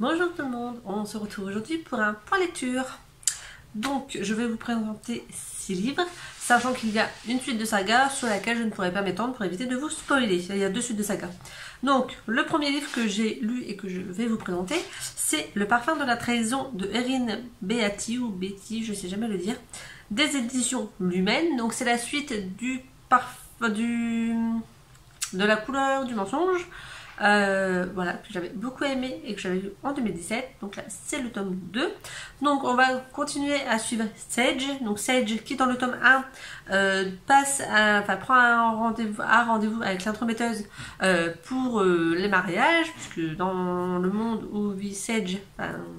Bonjour tout le monde, on se retrouve aujourd'hui pour un point lecture. Donc je vais vous présenter 6 livres, sachant qu'il y a une suite de sagas sur laquelle je ne pourrais pas m'étendre pour éviter de vous spoiler. Il y a deux suites de sagas. Donc le premier livre que j'ai lu et que je vais vous présenter, c'est Le parfum de la trahison de Erin Beatty ou Betty, je ne sais jamais le dire, des éditions Lumen. Donc c'est la suite du parfum de la couleur du mensonge euh, voilà, que j'avais beaucoup aimé et que j'avais lu en 2017. Donc là, c'est le tome 2. Donc on va continuer à suivre Sage. Donc Sage, qui dans le tome 1 euh, passe enfin prend un rendez-vous, rendez-vous avec l'intrometteuse euh, pour les mariages, puisque dans le monde où vit Sage,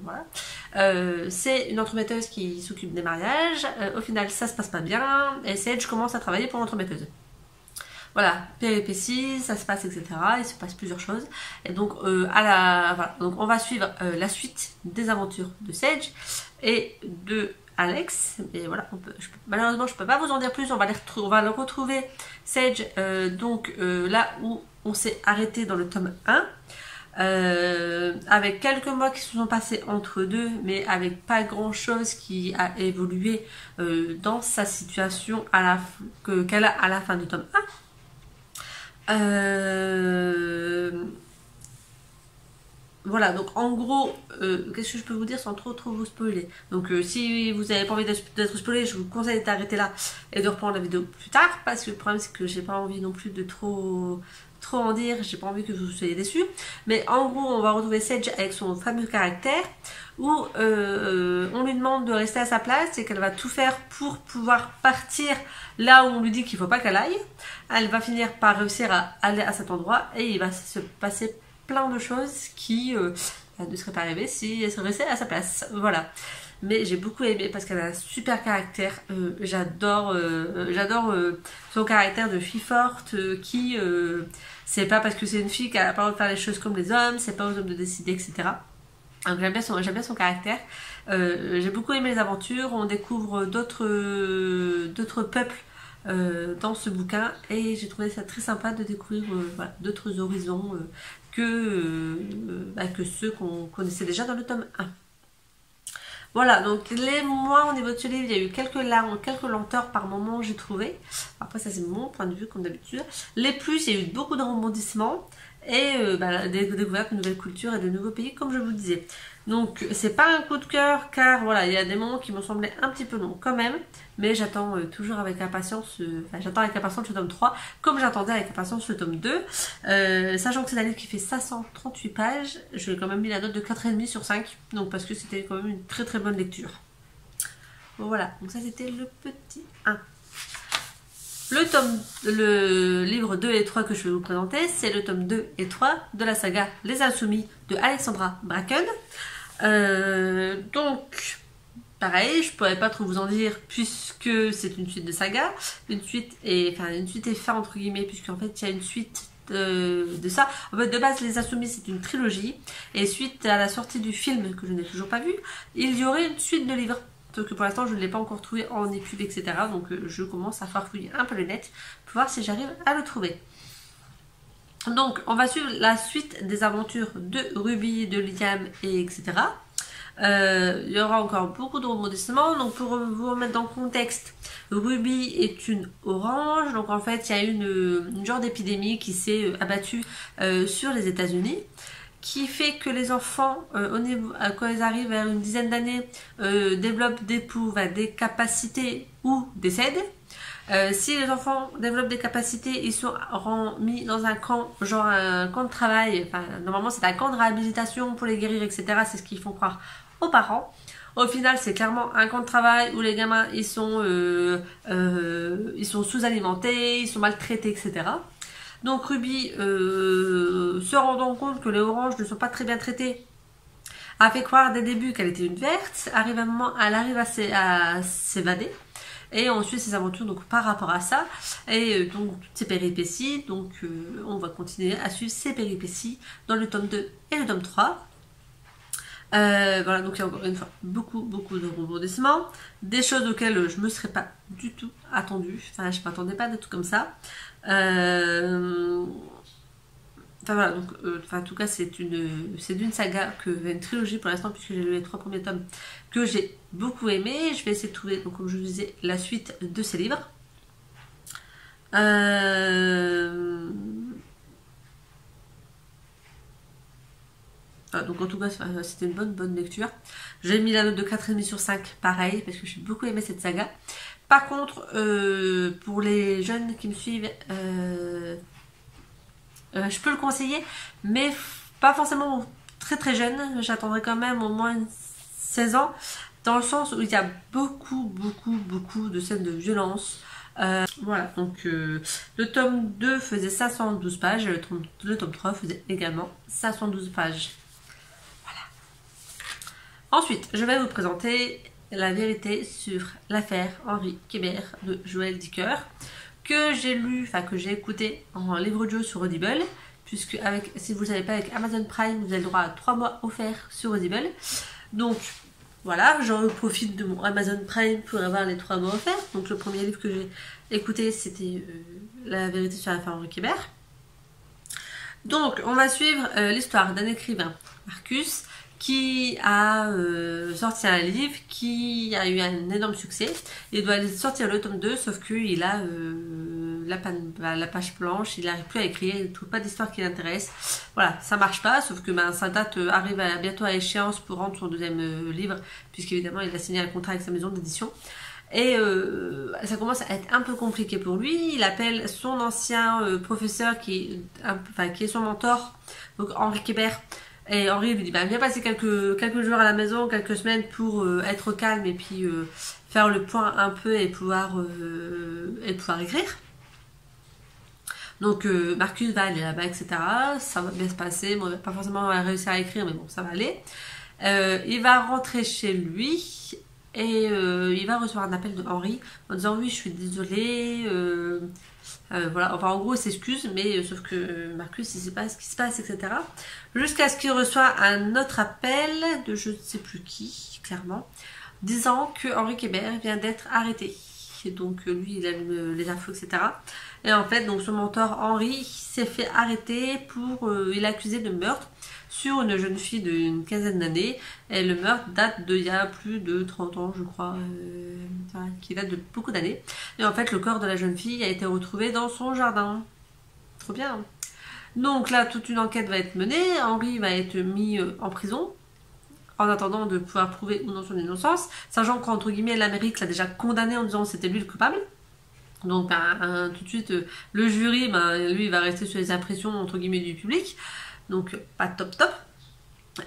voilà, c'est une entremetteuse qui s'occupe des mariages. au final, ça se passe pas bien et Sage commence à travailler pour l'entremetteuse. Voilà, péripéties, ça se passe, etc. Il se passe plusieurs choses. Et donc, euh, à la, donc on va suivre euh, la suite des aventures de Sage et de Alex. Et voilà, on peut, malheureusement, je ne peux pas vous en dire plus. On va le retrouver, Sage, euh, donc là où on s'est arrêté dans le tome 1. avec quelques mois qui se sont passés entre deux, mais avec pas grand chose qui a évolué dans sa situation qu'elle a à la fin du tome 1. Euh, voilà, donc en gros, euh, qu'est-ce que je peux vous dire sans trop trop vous spoiler? Donc euh, si vous n'avez pas envie d'être spoilé, je vous conseille d'arrêter là et de reprendre la vidéo plus tard parce que le problème c'est que j'ai pas envie non plus de trop trop en dire, j'ai pas envie que vous soyez déçus. Mais en gros, on va retrouver Sedge avec son fameux caractère où on lui demande de rester à sa place et qu'elle va tout faire pour pouvoir partir là où on lui dit qu'il faut pas qu'elle aille. Elle va finir par réussir à aller à cet endroit et il va se passer plein de choses qui euh, ne seraient pas arrivées si elle serait restée à sa place. Voilà. Mais j'ai beaucoup aimé parce qu'elle a un super caractère. Euh, j'adore euh, j'adore son caractère de fille forte qui c'est pas parce que c'est une fille qu'elle a pas de faire les choses comme les hommes, c'est pas aux hommes de décider, etc. Donc j'aime bien, son, bien son caractère. j'ai beaucoup aimé les aventures. On découvre d'autres d'autres peuples euh, dans ce bouquin et j'ai trouvé ça très sympa de découvrir euh, d'autres horizons euh, que, bah, que ceux qu'on connaissait déjà dans le tome 1. Voilà, donc les mois au niveau de ce livre, il y a eu quelques larmes, quelques lenteurs par moment, j'ai trouvé. Après, ça c'est mon point de vue comme d'habitude. Les plus, il y a eu beaucoup de rebondissements et bah, des découvertes de nouvelles cultures et de nouveaux pays, comme je vous disais. Donc c'est pas un coup de cœur car voilà, il y a des moments qui me semblaient un petit peu longs quand même, mais j'attends euh, toujours avec impatience, euh, enfin j'attends avec impatience le tome 3, comme j'attendais avec impatience le tome 2. Euh, sachant que c'est un livre qui fait 538 pages, je lui quand même mis la note de 4,5 sur 5, donc parce que c'était quand même une très très bonne lecture. Bon voilà, donc ça c'était le petit 1. Le tome, le livre 2 et 3 que je vais vous présenter, c'est le tome 2 et 3 de la saga Les Insoumis de Alexandra Bracken. Euh, donc, pareil, je pourrais pas trop vous en dire puisque c'est une suite de saga. Une suite est, enfin, une suite est faite entre guillemets, puisqu'en fait, il y a une suite de, ça. En fait, de base, Les Insoumis, c'est une trilogie. Et suite à la sortie du film, que je n'ai toujours pas vu, il y aurait une suite de livres. Sauf que pour l'instant, je ne l'ai pas encore trouvé en étude, etc. Donc, euh, je commence à farfouiller un peu le net pour voir si j'arrive à le trouver. Donc, on va suivre la suite des aventures de Ruby, de Liam, et etc. Euh, il y aura encore beaucoup de rebondissements. Donc, pour vous remettre dans le contexte, Ruby est une orange. Donc, en fait, il y a une, une genre d'épidémie qui s'est euh, abattue sur les États-Unis qui fait que les enfants, au niveau, quand ils arrivent vers une dizaine d'années, développent des, des capacités ou décèdent. Euh, si les enfants développent des capacités, ils sont mis dans un camp, genre un camp de travail. Enfin, normalement, c'est un camp de réhabilitation pour les guérir, etc. C'est ce qu'ils font croire aux parents. Au final, c'est clairement un camp de travail où les gamins, ils sont, euh, euh, ils sont sous-alimentés, ils sont maltraités, etc. Donc Ruby, se rendant compte que les oranges ne sont pas très bien traités, a fait croire dès le début qu'elle était une verte. Arrive elle arrive à s'évader. Et on suit ses aventures donc par rapport à ça. Et euh, donc toutes ces péripéties. Donc euh, on va continuer à suivre ces péripéties dans le tome 2 et le tome 3. Euh, voilà, donc il y a encore une fois beaucoup, beaucoup de rebondissements, des choses auxquelles je ne me serais pas du tout attendue. Enfin, je ne m'attendais pas de tout comme ça. Enfin voilà, donc, euh, en tout cas, c'est une, c'est d'une saga, que, une trilogie pour l'instant, puisque j'ai lu les trois premiers tomes, que j'ai beaucoup aimé. Je vais essayer de trouver, donc, comme je vous disais, la suite de ces livres. Euh, ah, donc en tout cas, c'était une bonne bonne lecture. J'ai mis la note de 4,5 sur 5, pareil, parce que j'ai beaucoup aimé cette saga. Par contre, euh, pour les jeunes qui me suivent, euh, je peux le conseiller, mais pas forcément très très jeune. J'attendrai quand même au moins 16 ans, dans le sens où il y a beaucoup, beaucoup, beaucoup de scènes de violence. Euh, voilà, donc euh, le tome 2 faisait 512 pages, le tome, le tome 3 faisait également 512 pages. Voilà. Ensuite, je vais vous présenter la vérité sur l'affaire Henri Kébert de Joël Dicker que j'ai lu, enfin que j'ai écouté en livre audio sur Audible, puisque avec, si vous ne savez pas, avec Amazon Prime, vous avez le droit à 3 mois offerts sur Audible. Donc voilà, j'en profite de mon Amazon Prime pour avoir les 3 mois offerts. Donc le premier livre que j'ai écouté, c'était euh, La vérité sur l'affaire Henri Kébert. Donc on va suivre euh, l'histoire d'un écrivain, Marcus, qui a euh, sorti un livre qui a eu un énorme succès. Il doit sortir le tome 2, sauf qu'il a euh, la, bah, la, page blanche, il n'arrive plus à écrire, il ne trouve pas d'histoire qui l'intéresse. Voilà, ça marche pas, sauf que ben, sa date euh, arrive bientôt à échéance pour rendre son deuxième livre, puisqu'évidemment il a signé un contrat avec sa maison d'édition. Et ça commence à être un peu compliqué pour lui. Il appelle son ancien professeur qui, enfin, qui est son mentor, donc Henri Kébert, et Henri lui dit bah, Viens passer quelques, quelques jours à la maison, quelques semaines pour euh, être calme et puis euh, faire le point un peu et pouvoir, euh, et pouvoir écrire. Donc Marcus va aller là-bas, etc. Ça va bien se passer. Bon, pas forcément réussir à écrire, mais bon, ça va aller. il va rentrer chez lui et il va recevoir un appel de Henri en disant Oui, je suis désolée euh, voilà, enfin en gros il s'excuse, mais euh, sauf que Marcus il sait pas ce qui se passe, etc. Jusqu'à ce qu'il reçoit un autre appel de je ne sais plus qui, clairement, disant que Henri Kébert vient d'être arrêté. Donc euh, lui il a les infos, etc. Et en fait, donc son mentor Henri s'est fait arrêter pour. il est accusé de meurtre sur une jeune fille d'une quinzaine d'années. Et le meurtre date d'il y a plus de 30 ans, je crois, euh, qui date de beaucoup d'années. Et en fait, le corps de la jeune fille a été retrouvé dans son jardin. Trop bien. Donc là, toute une enquête va être menée. Henri va être mis euh, en prison en attendant de pouvoir prouver ou non son innocence, sachant qu'entre guillemets l'Amérique l'a déjà condamné en disant c'était lui le coupable. Donc ben, tout de suite euh, le jury, ben, lui, va rester sur les impressions entre guillemets du public. Donc pas top top.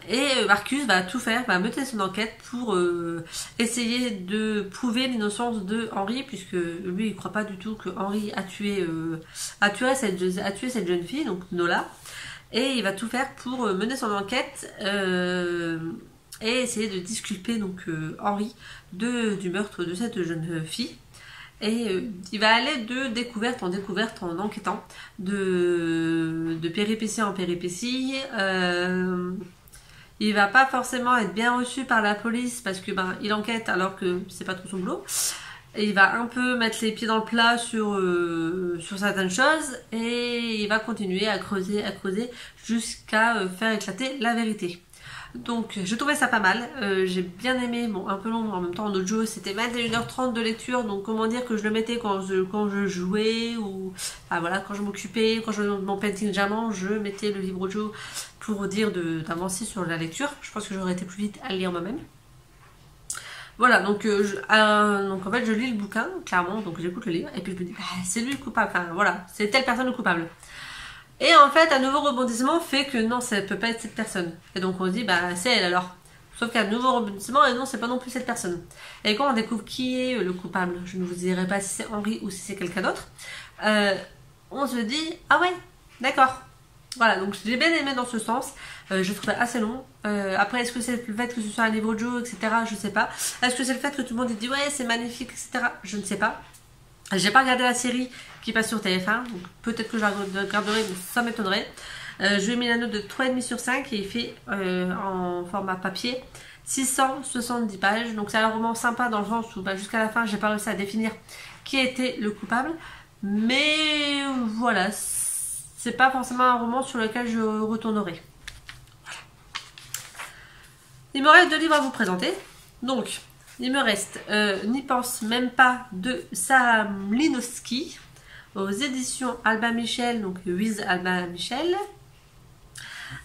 Et euh, Marcus va tout faire, va mener son enquête pour euh, essayer de prouver l'innocence de Henri, puisque lui il croit pas du tout que Henri a tué, a tué, cette, a tué cette jeune fille, donc Nola. Et il va tout faire pour mener son enquête et essayer de disculper donc Henri de, du meurtre de cette jeune fille. Et euh, il va aller de découverte en découverte en enquêtant, de, de péripétie en péripétie. Euh, il va pas forcément être bien reçu par la police parce que ben il enquête alors que c'est pas trop son boulot. Et il va un peu mettre les pieds dans le plat sur, euh, sur certaines choses et il va continuer à creuser, à creuser jusqu'à euh, faire éclater la vérité. Donc je trouvais ça pas mal, euh, j'ai bien aimé, bon un peu long en même temps en jeu c'était 21h30 de lecture. Donc comment dire que je le mettais quand je, jouais ou ah, voilà quand je m'occupais, quand je mon painting diamant je mettais le livre audio pour dire d'avancer sur la lecture, je pense que j'aurais été plus vite à lire moi-même. Voilà, donc, euh, euh, donc en fait je lis le bouquin, clairement, donc j'écoute le livre, et puis je me dis, bah, c'est lui le coupable, enfin voilà, c'est telle personne le coupable. Et en fait, un nouveau rebondissement fait que non, ça peut pas être cette personne. Et donc on se dit, bah c'est elle alors. Sauf qu'il y a un nouveau rebondissement et non, c'est pas non plus cette personne. Et quand on découvre qui est le coupable, je ne vous dirai pas si c'est Henri ou si c'est quelqu'un d'autre, euh, on se dit, ah ouais, d'accord. Voilà, donc j'ai bien aimé dans ce sens. Euh, je trouvais assez long. Euh, après, est-ce que c'est le fait que ce soit un livre audio, etc. Je sais pas. Est-ce que c'est le fait que tout le monde dit ouais, c'est magnifique, etc. Je ne sais pas. J'ai pas regardé la série qui passe sur TF1, donc peut-être que je regarderai, mais ça m'étonnerait. Euh, je lui ai mis la note de 3,5 sur 5 et il fait euh, en format papier 670 pages. Donc c'est un roman sympa dans le sens où bah, jusqu'à la fin j'ai pas réussi à définir qui était le coupable. Mais voilà, c'est pas forcément un roman sur lequel je retournerai. Il me reste deux livres à vous présenter. Donc, il me reste euh, N'y pense même pas de Sam Linowski aux éditions Alba Michel, donc With Alba Michel.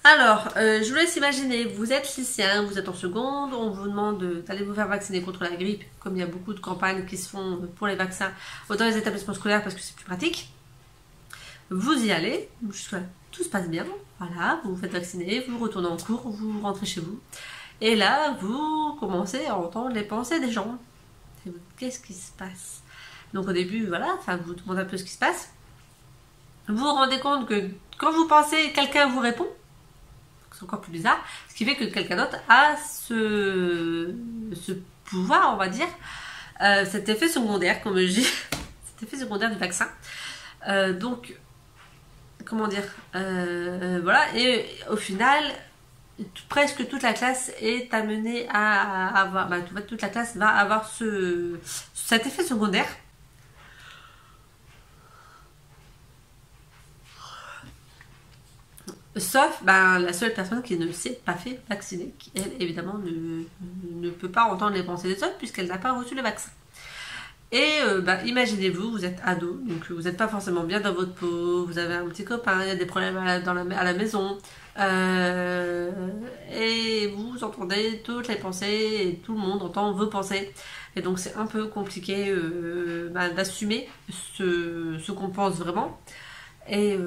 Alors, euh, je vous laisse imaginer, vous êtes lycéen, vous êtes en seconde, on vous demande d'aller vous faire vacciner contre la grippe, comme il y a beaucoup de campagnes qui se font pour les vaccins dans les établissements scolaires parce que c'est plus pratique. Vous y allez, tout se passe bien, voilà, vous vous faites vacciner, vous retournez en cours, vous rentrez chez vous. Et là, vous commencez à entendre les pensées des gens. Qu'est-ce qui se passe? Donc au début, voilà, enfin, vous demandez un peu ce qui se passe. Vous vous rendez compte que quand vous pensez, quelqu'un vous répond. C'est encore plus bizarre, ce qui fait que quelqu'un d'autre a ce, ce pouvoir, on va dire, euh, cet effet secondaire, comme je dis, cet effet secondaire du vaccin. Euh, donc, comment dire, euh, voilà, et au final, presque toute la classe est amenée à avoir, bah, toute la classe va avoir ce, cet effet secondaire Sauf ben, la seule personne qui ne s'est pas fait vacciner, qui elle évidemment ne peut pas entendre les pensées des autres puisqu'elle n'a pas reçu le vaccin. Et euh, ben, imaginez-vous, vous êtes ado, donc vous n'êtes pas forcément bien dans votre peau, vous avez un petit copain, il y a des problèmes à la, maison, euh, et vous entendez toutes les pensées, et tout le monde entend vos pensées. Et donc c'est un peu compliqué euh, ben, d'assumer ce, qu'on pense vraiment. Et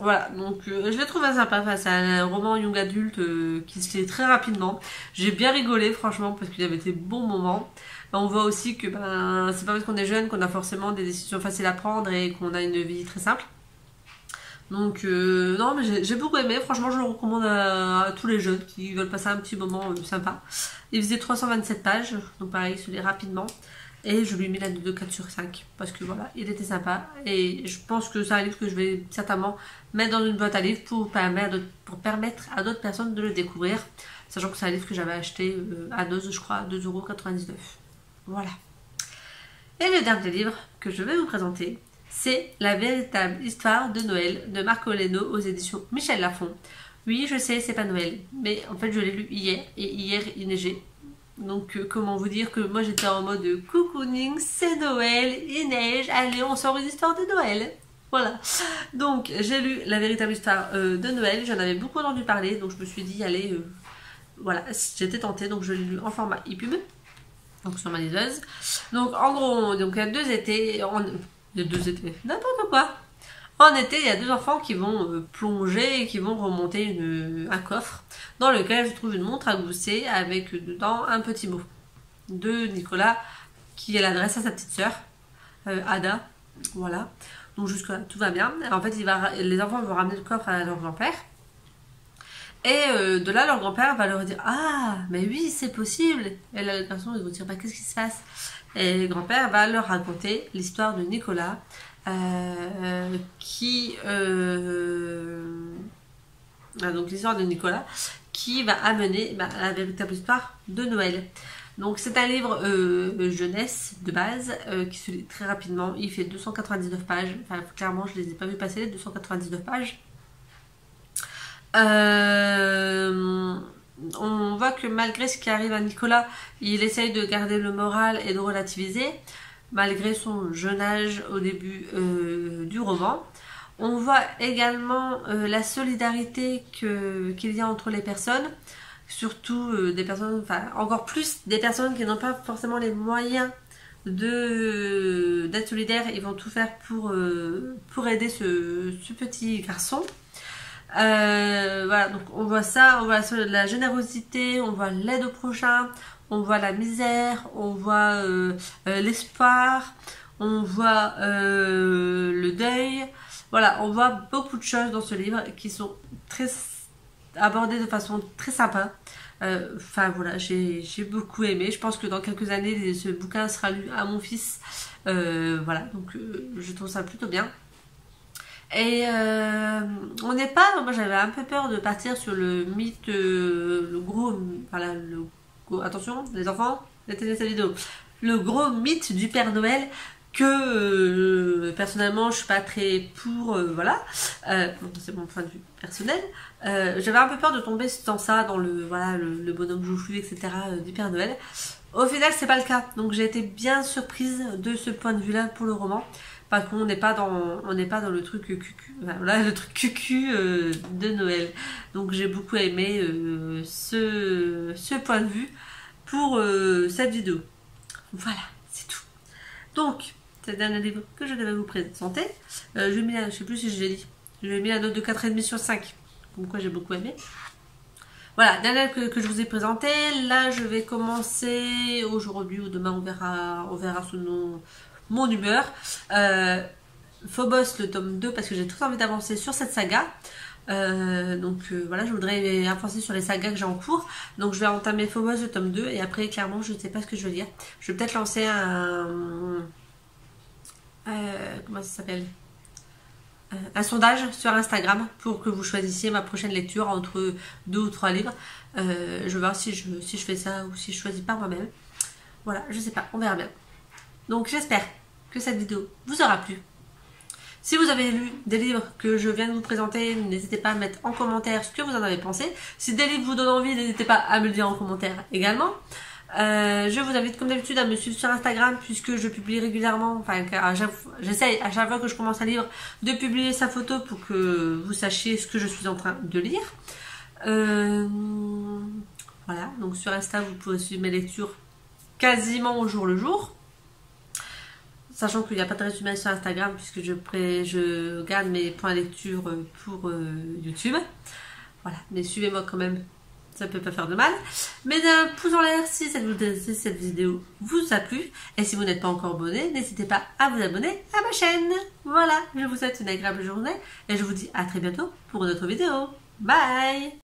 voilà, donc euh, je l'ai trouvé sympa face à un roman young adulte euh, qui se fait très rapidement. J'ai bien rigolé franchement parce qu'il y avait des bons moments. On voit aussi que ben, c'est pas parce qu'on est jeune qu'on a forcément des décisions faciles à prendre et qu'on a une vie très simple. Donc euh, non mais j'ai beaucoup aimé, franchement je le recommande à, tous les jeunes qui veulent passer un petit moment sympa. Il faisait 327 pages, donc pareil, il se lit rapidement. Et je lui mis la note de 4 sur 5 parce que voilà, il était sympa. Et je pense que c'est un livre que je vais certainement mettre dans une boîte à livres pour permettre, pour permettre à d'autres personnes de le découvrir. Sachant que c'est un livre que j'avais acheté euh, à 2, je crois, 2,99€. Voilà. Et le dernier livre que je vais vous présenter, c'est La véritable histoire de Noël de Marco Leno aux éditions Michel Lafon. Oui, je sais, c'est pas Noël, mais en fait je l'ai lu hier et hier il neigeait donc euh, comment vous dire que moi j'étais en mode cocooning, c'est Noël, il neige, allez on sort une histoire de Noël. Voilà. Donc j'ai lu la véritable histoire euh, de Noël, j'en avais beaucoup entendu parler, donc je me suis dit allez, euh, voilà, j'étais tentée, donc je l'ai lu en format EPUB, donc en gros, donc il y a deux étés, il y a deux étés, n'importe quoi. En été, il y a deux enfants qui vont euh, plonger et qui vont remonter un coffre dans lequel je trouve une montre à gousser avec dedans un petit mot de Nicolas qui l'adresse à sa petite sœur, euh, Ada. Voilà. Donc jusque là, tout va bien. En fait, il les enfants vont ramener le coffre à leur grand-père. Et euh, de là, leur grand-père va leur dire Ah, mais oui, c'est possible. Et là, les garçons, ils vont dire Bah, qu'est-ce qui se passe? Et le grand-père va leur raconter l'histoire de Nicolas euh, qui euh, ah, donc l'histoire de Nicolas qui va amener bah, la véritable histoire de Noël. Donc c'est un livre jeunesse de base qui se lit très rapidement. Il fait 299 pages. Enfin clairement je les ai pas vu passer les 299 pages. On voit que malgré ce qui arrive à Nicolas, il essaye de garder le moral et de relativiser malgré son jeune âge au début euh, du roman. On voit également euh, la solidarité qu'il y a entre les personnes, surtout euh, des personnes, enfin encore plus des personnes qui n'ont pas forcément les moyens d'être solidaires, ils vont tout faire pour, pour aider ce, petit garçon. Voilà, donc on voit ça, on voit la générosité, on voit l'aide au prochain, on voit la misère, on voit euh, euh, l'espoir, on voit euh, le deuil. Voilà, on voit beaucoup de choses dans ce livre qui sont très abordées de façon très sympa. Enfin voilà, j'ai beaucoup aimé. Je pense que dans quelques années, ce bouquin sera lu à mon fils. voilà, donc je trouve ça plutôt bien. Et on n'est pas, moi j'avais un peu peur de partir sur le mythe, le gros, voilà, le attention les enfants, mettez cette vidéo. Le gros mythe du Père Noël, que euh, personnellement je suis pas très pour euh, voilà. Euh, c'est mon point de vue personnel. J'avais un peu peur de tomber dans ça dans le voilà le, bonhomme joufflu etc du Père Noël. Au final c'est pas le cas. Donc j'ai été bien surprise de ce point de vue là pour le roman parce qu'on n'est pas dans on n'est pas dans le truc cucu voilà le truc cucu de Noël donc j'ai beaucoup aimé ce ce point de vue pour cette vidéo voilà c'est tout donc c'est le dernier livre que je devais vous présenter. Euh, je, mis je sais plus je l'ai dit. Je mis la note de 4,5 sur 5. Comme quoi j'ai beaucoup aimé. Voilà, dernière que, que, je vous ai présenté. Là, je vais commencer aujourd'hui ou demain, on verra, on verra mon humeur. Euh, Phobos, le tome 2, parce que j'ai très envie d'avancer sur cette saga. Euh, donc euh, voilà, je voudrais avancer sur les sagas que j'ai en cours. Donc je vais entamer Phobos, le tome 2, et après, clairement, je ne sais pas ce que je veux dire. Je vais peut-être lancer un comment ça s'appelle? Un sondage sur Instagram pour que vous choisissiez ma prochaine lecture entre deux ou trois livres. Je vais voir si je, fais ça ou si je choisis pas moi-même. Voilà, je sais pas, on verra bien. Donc j'espère que cette vidéo vous aura plu. Si vous avez lu des livres que je viens de vous présenter, n'hésitez pas à mettre en commentaire ce que vous en avez pensé. Si des livres vous donnent envie, n'hésitez pas à me le dire en commentaire également. Euh, je vous invite comme d'habitude à me suivre sur Instagram puisque je publie régulièrement, enfin j'essaye à chaque fois que je commence un livre de publier sa photo pour que vous sachiez ce que je suis en train de lire. Euh, voilà, donc sur Insta vous pouvez suivre mes lectures quasiment au jour le jour. Sachant qu'il n'y a pas de résumé sur Instagram puisque je, je garde mes points de lecture pour euh, YouTube. Voilà, mais suivez-moi quand même ça peut pas faire de mal. Mais un pouce en l'air si cette, vidéo vous a plu. Et si vous n'êtes pas encore abonné, n'hésitez pas à vous abonner à ma chaîne. Voilà, je vous souhaite une agréable journée et je vous dis à très bientôt pour une autre vidéo. Bye